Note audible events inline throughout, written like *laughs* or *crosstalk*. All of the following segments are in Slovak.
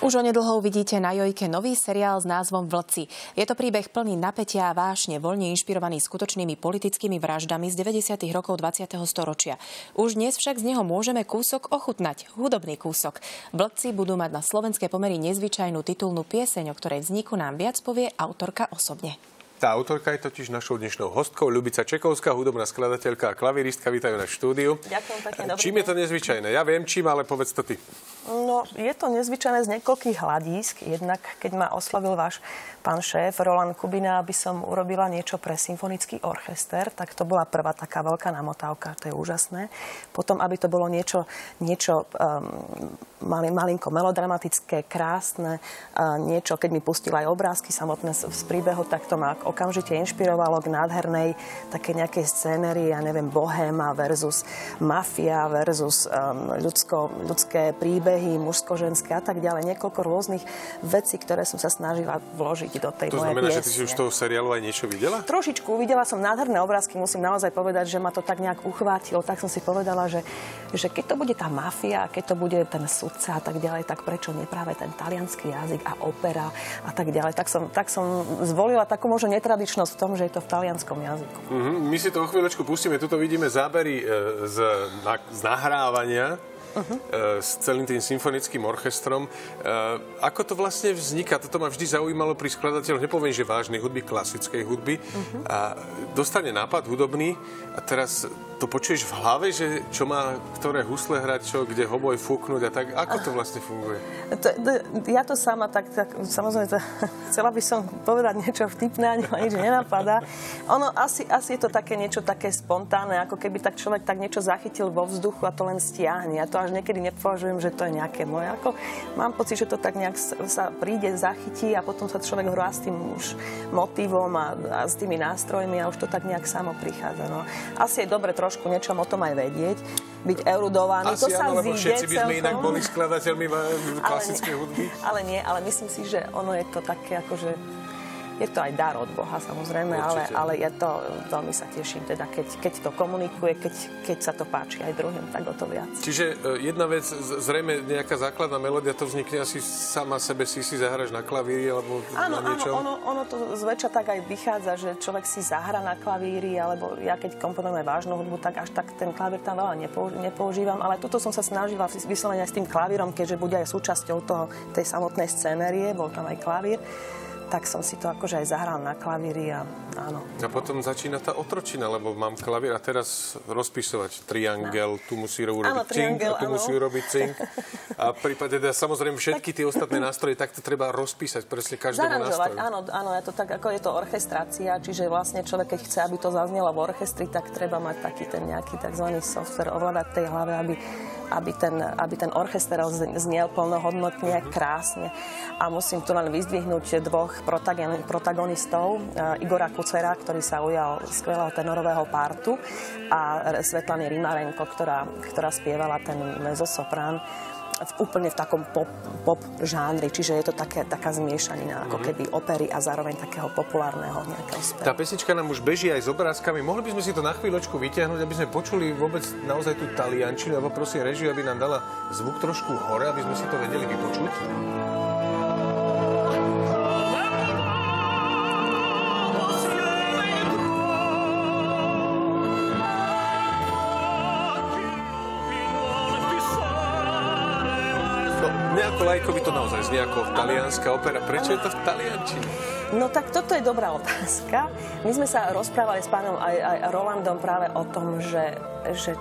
Už onedlho uvidíte na Jojke nový seriál s názvom Vlci. Je to príbeh plný napätia a vášne, voľne inšpirovaný skutočnými politickými vraždami z 90. rokov 20. storočia. Už dnes však z neho môžeme kúsok ochutnať, hudobný kúsok. Vlci budú mať na slovenské pomery nezvyčajnú titulnú pieseň, o ktorej vzniku nám viac povie autorka osobne. Tá autorka je totiž našou dnešnou hostkou, Ľubica Čekovská, hudobná skladateľka a klaviristka. Vítajú na štúdiu. Ďakujem pekne, Čím je to nezvyčajné? Ja viem čím, ale povedz to ty. No, je to nezvyčajné z niekoľkých hľadísk. Jednak, keď ma oslovil váš pán šéf Roland Kubina, aby som urobila niečo pre symfonický orchester, tak to bola prvá taká veľká namotávka, to je úžasné. Potom, aby to bolo niečo, niečo um, mali, malinko melodramatické, krásne, uh, niečo, keď mi pustil aj obrázky samotné z, z príbehu, tak to ma okamžite inšpirovalo k nádhernej také nejakej scénerii, ja neviem, bohéma versus mafia versus um, ľudsko, ľudské príbehy, mužsko-ženské a tak ďalej. Niekoľko rôznych vecí, ktoré som sa snažila vložiť do tej to mojej znamená, piesne. že ty si už toho seriálu aj niečo videla? Trošičku videla som nádherné obrázky, musím naozaj povedať, že ma to tak nejak uchvátilo. Tak som si povedala, že, že keď to bude tá mafia, keď to bude ten sudca a tak ďalej, tak prečo nie práve ten talianský jazyk a opera a tak ďalej. Tak som, tak som zvolila takú možno netradičnosť v tom, že je to v talianskom jazyku. Mhm, my si to o chvíľočku pustíme. Tuto vidíme zábery e, z, na, z nahrávania uh-huh. s celým tým symfonickým orchestrom. E, ako to vlastne vzniká? Toto ma vždy zaujímalo pri skladateľoch, nepoviem, že vážnej hudby, klasickej hudby. Uh-huh. A dostane nápad hudobný a teraz to počuješ v hlave, že čo má ktoré husle hrať, čo, kde hoboj fúknuť a tak. Ako to vlastne funguje? To, to, ja to sama tak, tak samozrejme, to, *laughs* chcela by som povedať niečo vtipné, ani ma nič nenapadá. Ono asi, asi je to také niečo také spontánne, ako keby tak človek tak niečo zachytil vo vzduchu a to len stiahne. Ja to až niekedy nepovažujem, že to je nejaké moje. Ako, mám pocit, že to tak nejak sa príde, zachytí a potom sa človek hrá s tým už motivom a, a s tými nástrojmi a už to tak nejak samo prichádza. No. Asi je dobre trošku niečom o tom aj vedieť, byť erudovaný. Asi to sa áno, lebo všetci by sme celkom. inak boli skladateľmi *laughs* klasickej ale, hudby. Ale nie, ale myslím si, že ono je to také akože je to aj dar od Boha samozrejme, ale, Určite. ale je to, veľmi sa teším, teda keď, keď to komunikuje, keď, keď sa to páči aj druhým, tak o to viac. Čiže e, jedna vec, zrejme nejaká základná melódia, to vznikne asi sama sebe, si si zahraš na klavíri alebo Áno, na áno, niečom. ono, ono to zväčša tak aj vychádza, že človek si zahra na klavíri, alebo ja keď komponujem vážnu hudbu, tak až tak ten klavír tam veľa nepou, nepoužívam, ale tuto som sa snažila vys- vyslovene aj s tým klavírom, keďže bude aj súčasťou toho, tej samotnej scénérie, bol tam aj klavír, tak som si to akože aj zahral na klavíri a áno. A potom začína tá otročina, lebo mám klavír a teraz rozpisovať triangel, tu musí urobiť Áno, cink, a tu áno. musí urobiť cink. *laughs* A v prípade, teda, samozrejme, všetky tie ostatné nástroje, tak to treba rozpísať presne každému nástroju. áno, áno, je to tak, ako je to orchestrácia, čiže vlastne človek, keď chce, aby to zaznelo v orchestri, tak treba mať taký ten nejaký tzv. software, ovládať tej hlave, aby, aby, ten, aby ten orchester zniel plnohodnotne, krásne. A musím tu len vyzdvihnúť dvoch protagon- protagonistov, eh, Igora Kucera, ktorý sa ujal skvelého tenorového partu a Svetlany Rimarenko, ktorá, ktorá spievala ten mezzosoprán v, úplne v takom pop, pop žánri, čiže je to také, taká zmiešanina, ako keby opery a zároveň takého populárneho nejakého spevu. Tá pesnička nám už beží aj s obrázkami. Mohli by sme si to na chvíľočku vytiahnuť, aby sme počuli vôbec naozaj tú taliančinu, alebo prosím režiu, aby nám dala zvuk trošku hore, aby sme si to vedeli vypočuť. Ako lajkovi to naozaj znie ako talianská opera. Prečo je to v taliančine? No tak toto je dobrá otázka. My sme sa rozprávali s pánom aj, aj Rolandom práve o tom, že, že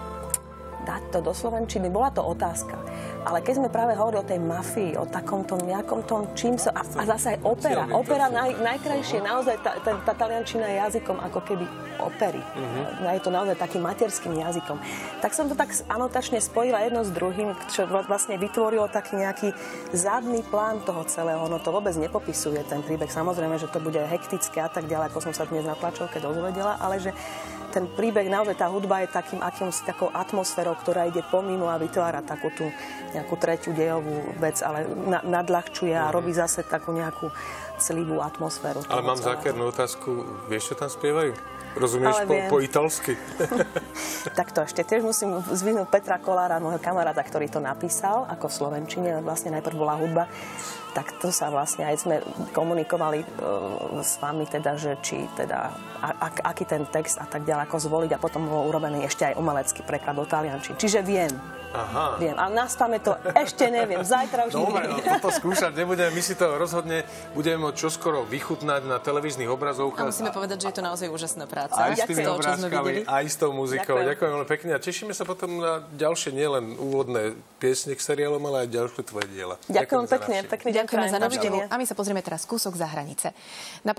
dať to do Slovenčiny, bola to otázka. Ale keď sme práve hovorili o tej mafii, o takom tom nejakom tom, čím sa... A, a zase aj opera. Opera naj, najkrajšie, naozaj tá, tá, tá taliančina je jazykom ako keby opery. Uh-huh. Je to naozaj takým materským jazykom. Tak som to tak anotačne spojila jedno s druhým, čo vlastne vytvorilo taký nejaký zadný plán toho celého. Ono to vôbec nepopisuje ten príbeh. Samozrejme, že to bude hektické a tak ďalej, ako som sa dnes na tlačovke dozvedela, ale že ten príbeh, naozaj tá hudba je takým akýmsi takou atmosférou, ktorá ide pomimo a vytvára takú tú nejakú tretiu dejovú vec, ale na, nadľahčuje a robí zase takú nejakú celivú atmosféru. Ale mám zákernú otázku. Vieš, čo tam spievajú? Rozumieš po, po italsky? *laughs* tak to ešte tiež musím zvinúť Petra Kolára, môjho kamaráta, ktorý to napísal, ako v Slovenčine, vlastne najprv bola hudba tak to sa vlastne aj sme komunikovali uh, s vami teda, že či teda, a, a, aký ten text a tak ďalej, ako zvoliť a potom bol urobený ešte aj umelecký preklad do taliančiny. Čiže viem. Aha. Viem. A nás to ešte neviem. Zajtra už Dobre, no, toto skúšať nebudeme. My si to rozhodne budeme môcť čoskoro vychutnať na televíznych obrazovkách. A musíme povedať, že je to naozaj úžasná práca. Aj s tými obrázkami, aj s tou muzikou. Ďakujem. Ďakujem veľmi pekne a tešíme sa potom na ďalšie, nielen úvodné piesne k seriálom, ale aj ďalšie tvoje diela. Ďakujem, ďakujem pekne. Pekný Ďakujeme za návštevu. A my sa pozrieme teraz kúsok za hranice. Na